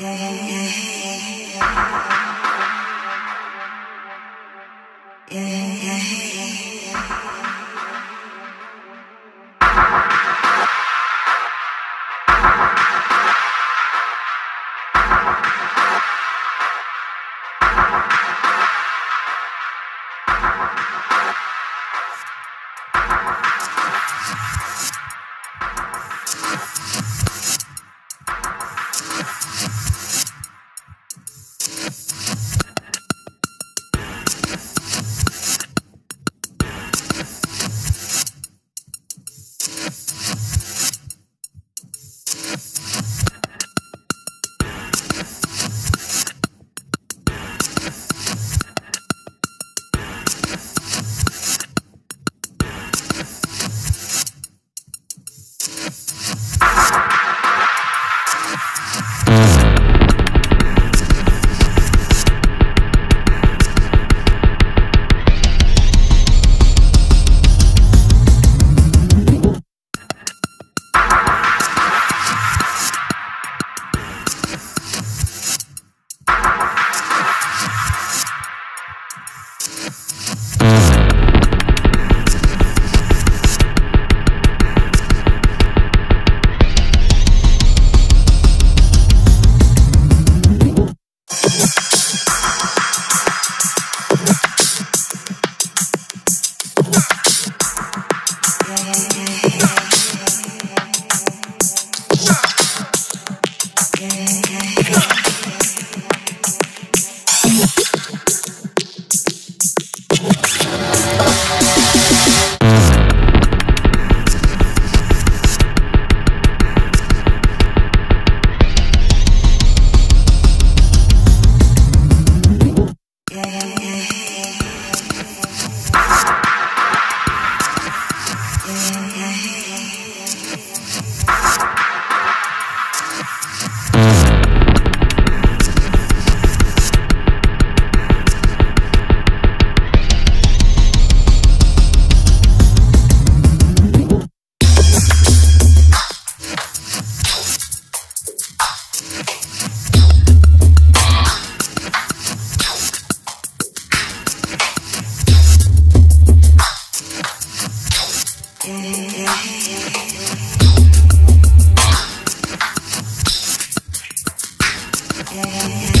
yeah, yeah, yeah. Yeah.